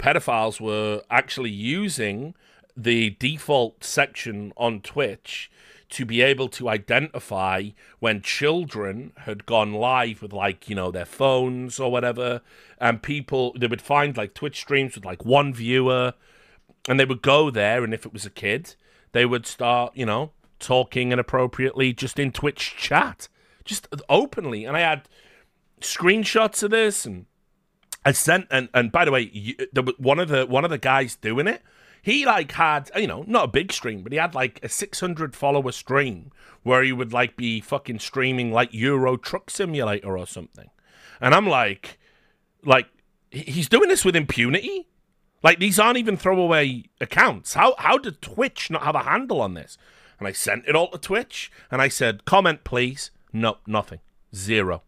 pedophiles were actually using the default section on Twitch to be able to identify when children had gone live with like you know their phones or whatever and people they would find like twitch streams with like one viewer and they would go there and if it was a kid they would start you know talking inappropriately just in twitch chat just openly. And i had screenshots of this and i sent and and by the way you, the, one of the one of the guys doing it he like had you know not a big stream but he had like a 600 follower stream where he would like be fucking streaming like euro truck simulator or something. And i'm like like he's doing this with impunity? Like these aren't even throwaway accounts. How how did twitch not have a handle on this? And i sent it all to twitch and i said comment please. No nothing. Zero